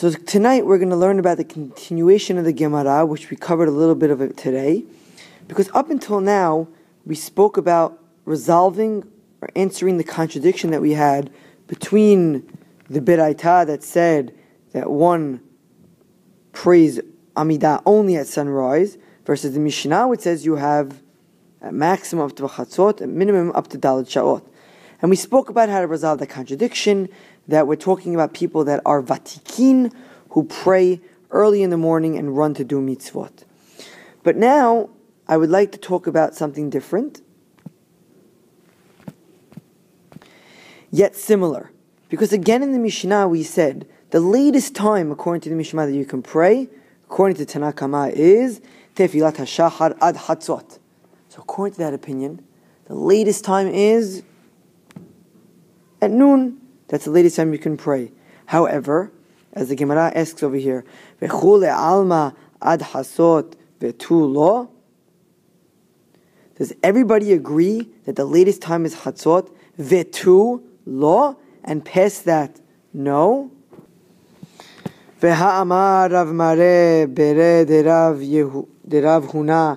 So tonight we're going to learn about the continuation of the Gemara, which we covered a little bit of it today, because up until now we spoke about resolving or answering the contradiction that we had between the Beraita that said that one prays Amidah only at sunrise versus the Mishnah which says you have a maximum up to Chatzot, a minimum up to Dalet Sha'ot. And we spoke about how to resolve the contradiction that we're talking about people that are vatikin who pray early in the morning and run to do mitzvot. But now I would like to talk about something different, yet similar. Because again in the Mishnah we said the latest time according to the Mishnah that you can pray, according to Tanna Kamma, is Tefilat HaShachar Ad Hatzot. So according to that opinion, the latest time is at noon. That's the latest time you can pray. However, as the Gemara asks over here, Vechule alma ad hasot vetu lo. Does everybody agree that the latest time is Hatzot vetu lo and past that no? והאמר רב מראה ברה דרב הונא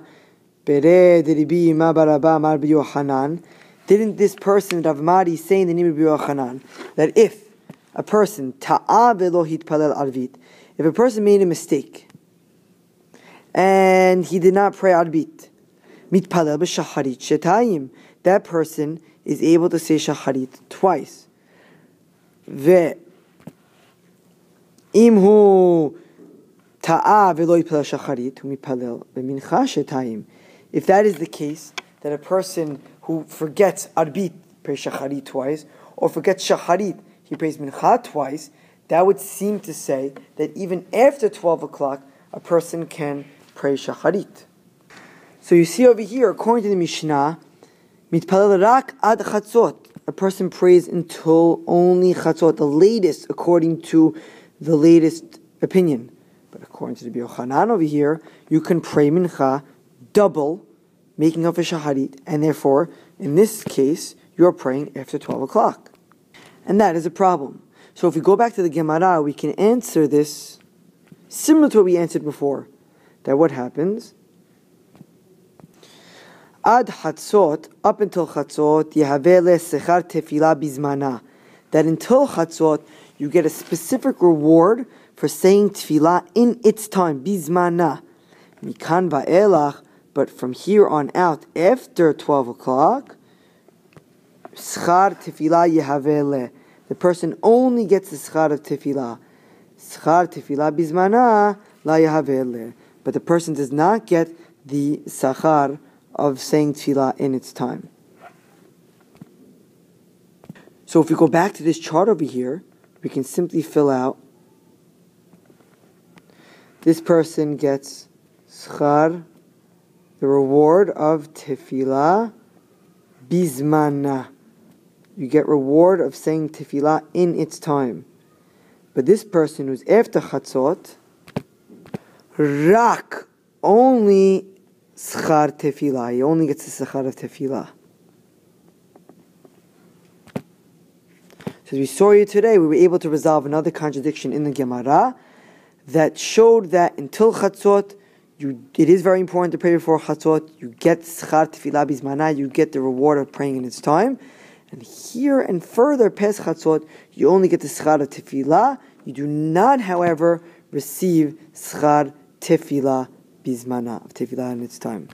ברה דרבי אמא ברבה אמר ביוחנן didn't this person, Rav Mari, say in the name of Yochanan that if a person hitpalel arvit, if a person made a mistake and he did not pray arvit, mitpalel b'shacharit shetayim, that person is able to say shacharit twice. Ve imhu b'mincha shetayim. If that is the case, that a person who forgets arbit prays shacharit twice, or forgets shacharit, he prays mincha twice, that would seem to say that even after 12 o'clock, a person can pray shacharit. So you see over here, according to the Mishnah, mitpalel rak ad chatzot, a person prays until only chatzot, the latest according to the latest opinion. But according to the Yochanan over here, you can pray mincha double making of a shaharit, and therefore, in this case, you're praying after 12 o'clock. And that is a problem. So if we go back to the Gemara, we can answer this similar to what we answered before. That what happens? Ad chatzot, up until chatzot, yehavele sechar tefila bizmana. That until chatzot, you get a specific reward for saying tefillah in its time, bizmana. Mikan va'elach, but from here on out, after 12 o'clock, schar tefillah yehavele. The person only gets the schar of tefillah. Schar tefillah bizmana la yehavele. But the person does not get the sachar of saying tefillah in its time. So if we go back to this chart over here, we can simply fill out this person gets schar the reward of tefillah bizmana. You get reward of saying tefillah in its time. But this person who's after chatzot, rak, only schar tefillah. He only gets the schar of tefillah. So we saw you today, we were able to resolve another contradiction in the Gemara that showed that until chatzot, you, it is very important to pray before Chatzot. You get schar tefillah bizmana. You get the reward of praying in its time. And here and further past Chatzot, you only get the schar of tefillah. You do not, however, receive schar tefillah bizmana of tefillah in its time.